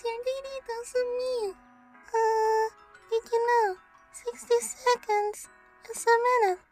is your doesn't mean. Uh, did you know? 60 seconds is a minute.